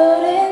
floating